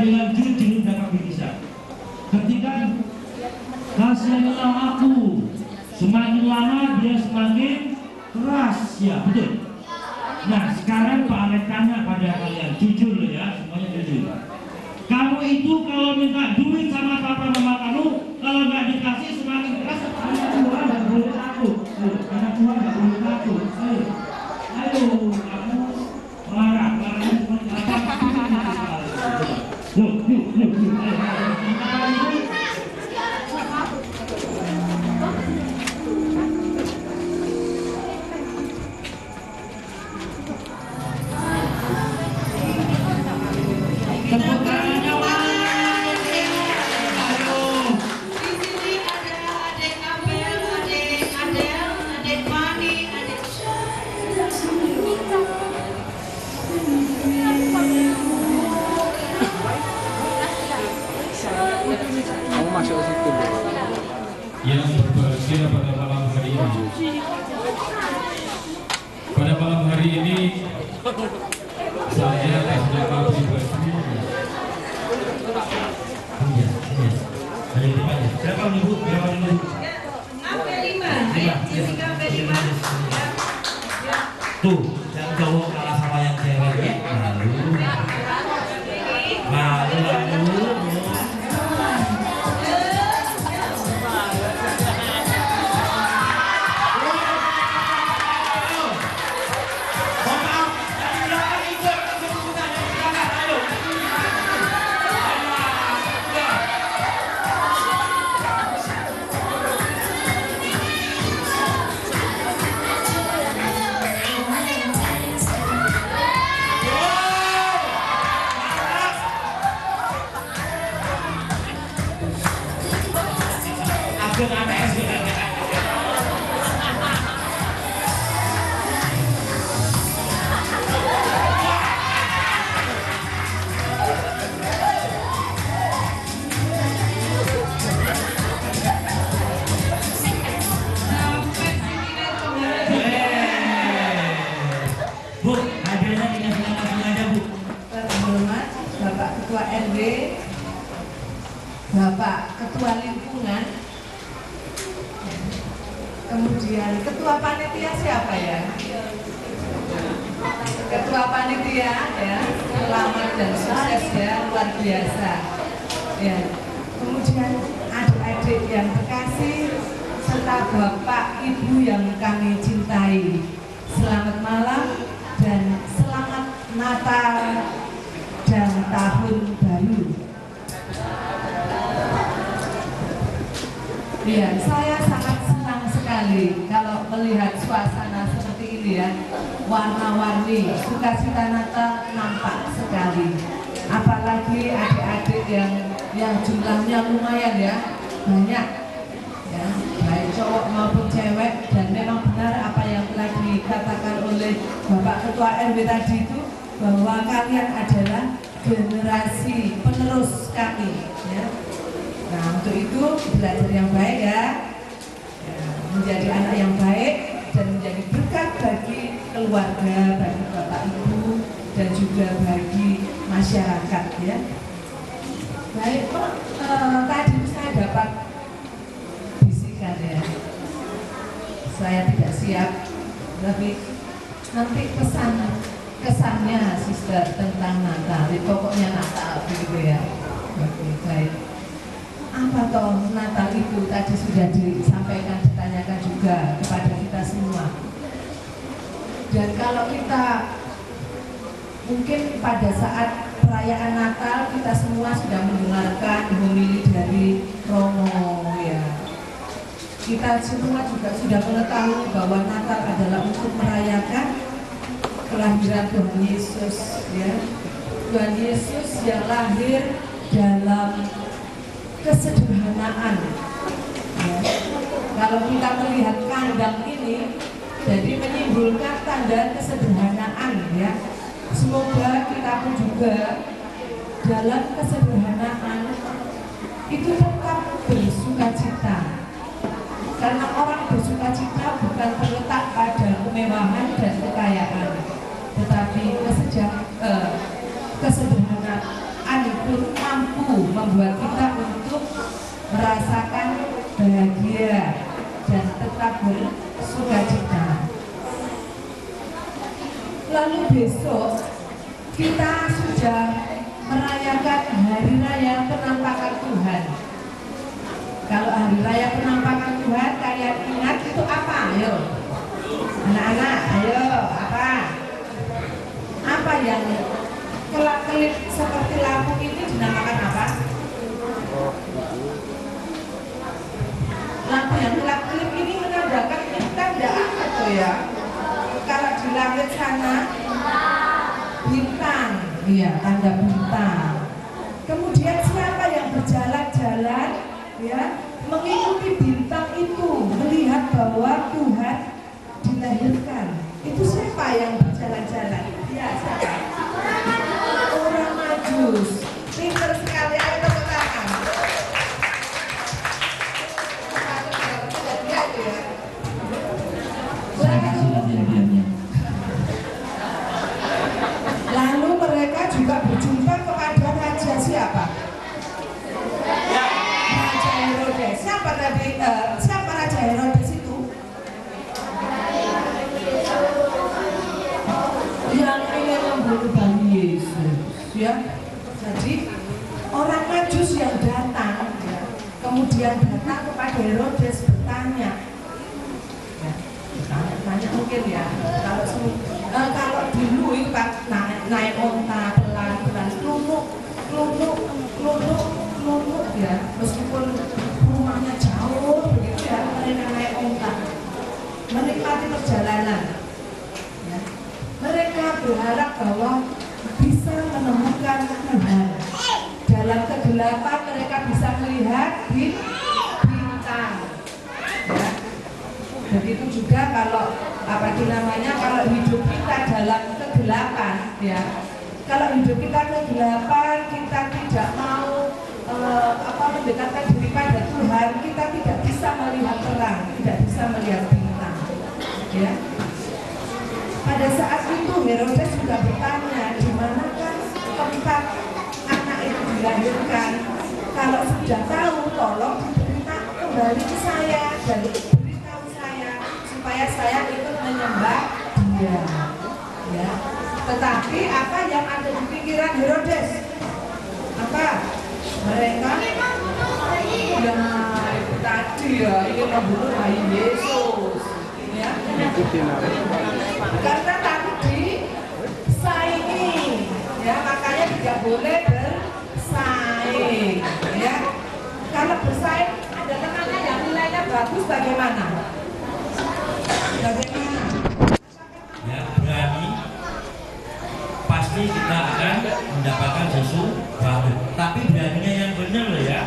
dengan jujur dapat bisa. Ketika kasihanlah aku, semakin lama dia semakin keras, ya betul. Nah sekarang Pak Alek tanya pada kalian, jujur loh ya, semuanya jujur. Kamu itu kalau minta duit sama papa mama kamu, kalau nggak dikasih semakin keras, anak Tuhan nggak boleh takut. Anak Tuhan nggak boleh takut. Ayo, ayo, hari ini saya secara pribadi Iya, iya. Ada Bapak Ketua Lingkungan, kemudian Ketua Panitia siapa ya? Ketua Panitia ya, selamat dan sukses ya, luar biasa. Ya, kemudian adik-adik yang terkasih serta Bapak Ibu yang kami cintai. Selamat malam dan selamat Natal dan tahun baru. Iya, saya sangat senang sekali kalau melihat suasana seperti ini ya, warna-warni, sukacita Natal nampak sekali. Apalagi adik-adik yang yang jumlahnya lumayan ya, banyak ya, baik cowok maupun cewek dan memang benar apa yang telah dikatakan oleh Bapak Ketua RW tadi itu bahwa kalian adalah generasi penerus kami ya. Nah untuk itu belajar yang baik ya, ya menjadi anak yang baik dan menjadi berkat bagi keluarga, bagi bapak ibu dan juga bagi masyarakat ya. Baik, Pak, eh, tadi saya dapat bisikan ya. Saya tidak siap, tapi nanti pesan kesannya sister tentang Natal, pokoknya Natal begitu ya. Oke, baik. Apa toh Natal itu tadi sudah disampaikan, ditanyakan juga kepada kita semua. Dan kalau kita mungkin pada saat perayaan Natal kita semua sudah mendengarkan homili dari Romo ya. Kita semua juga sudah mengetahui bahwa Natal adalah untuk merayakan kelahiran Tuhan Yesus ya. Tuhan Yesus yang lahir dalam kesederhanaan. Ya. Kalau kita melihat kandang ini, jadi menyimpulkan tanda kesederhanaan ya. Semoga kita pun juga dalam kesederhanaan itu tetap bersuka cita. Karena orang bersuka cita bukan terletak pada kemewahan dan kekayaan, kesejak, eh, kesederhanaan itu membuat kita untuk merasakan bahagia dan tetap bersuka cita. Lalu besok kita sudah merayakan hari raya penampakan Tuhan. Kalau hari raya penampakan Tuhan kalian ingat itu apa? Ayo. Anak-anak, ayo apa? Yang kelap-kelip seperti lampu ini dinamakan apa? Lampu yang kelap-kelip ini menandakan tidak apa tuh ya? Kalau di langit sana bintang, iya tanda bintang. Kemudian siapa yang berjalan-jalan, ya mengikuti bintang mungkin ya. Kalau eh, kalau dulu itu kan naik naik onta pelan pelan kelunuk kelunuk kelunuk kelunuk ya. Meskipun rumahnya jauh begitu ya mereka naik onta. Menikmati perjalanan. Ya. mereka berharap bahwa bisa menemukan Tuhan. Dalam kegelapan mereka bisa melihat bintang begitu juga kalau apa itu namanya kalau hidup kita dalam kegelapan ya. Kalau hidup kita kegelapan kita tidak mau eh, apa mendekatkan diri pada Tuhan kita tidak bisa melihat terang tidak bisa melihat bintang ya. Pada saat itu Herodes juga bertanya di manakah tempat anak itu dilahirkan? Kalau sudah tahu tolong diberitahu kembali ke saya. Dan supaya saya ikut menyembah dia. Ya. Tetapi apa yang ada di pikiran Herodes? Apa? Mereka? Ya tadi ya ingin membunuh bayi Yesus. Ya. Karena tadi saingi. Ya makanya tidak boleh bersaing. Ya. Kalau bersaing ada temannya yang nilainya bagus bagaimana pasti kita akan mendapatkan sesuatu. Tapi beraninya yang benar loh ya.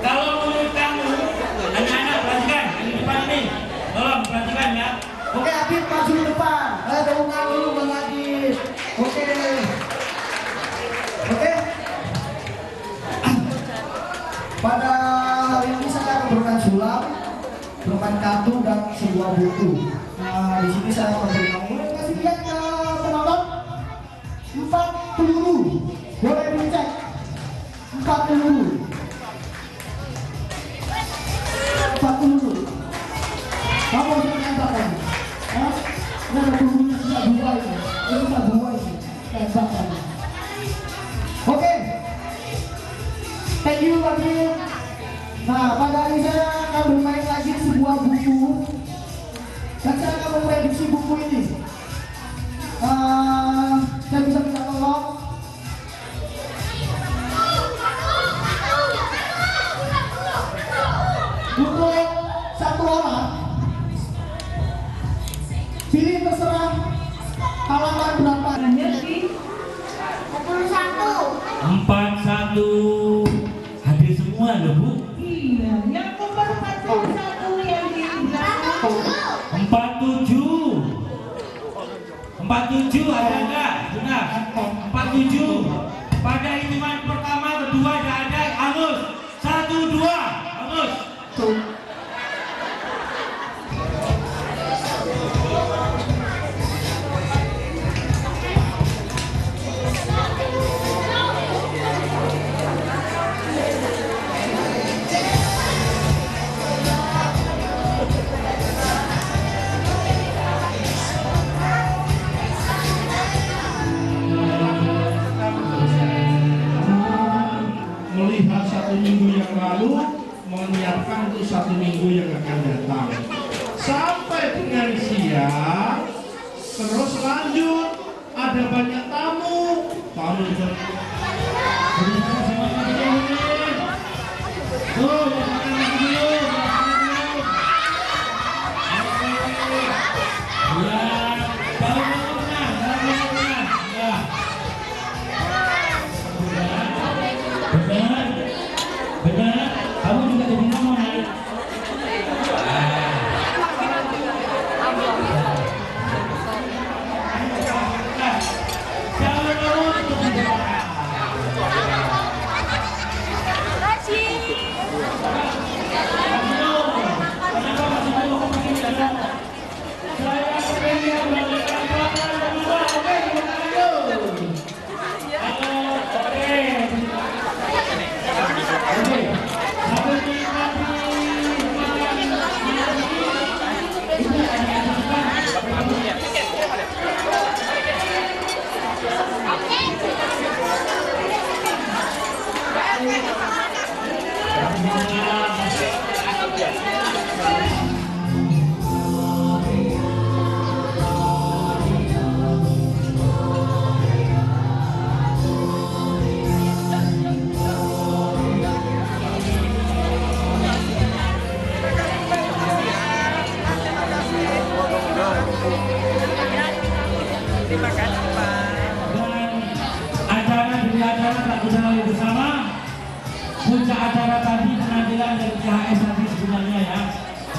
Kalau menurut kamu, anak-anak perhatikan ini depan ini, tolong perhatikan ya. Oke, Adit maju ke depan. Eh, tepuk dulu Bang. Oke. Oke. Pada hari ini saya akan berikan sulam, berikan kartu dan sebuah buku. Nah, di sini saya akan berikan boleh kasih lihat. Empat peluru. Boleh dicek. Empat peluru. Empat peluru. Kamu harus menembakkan. Hah? Ini ada pelurunya tidak dua ini. Ini tidak dua ini. Tembakkan. Oke. Thank you lagi. Nah, pada hari saya akan bermain lagi sebuah buku. Dan saya akan memprediksi buku ini. Untuk satu orang pilih terserah halaman berapa di Empat satu hadir semua loh bu. iya yang nomor 41 yang di Empat tujuh. Empat tujuh ada enggak? Benar. Empat tujuh. Pada hitungan I'm doing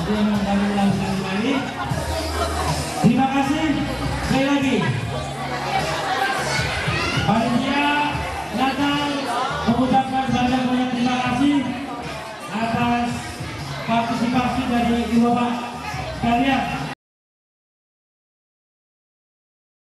itu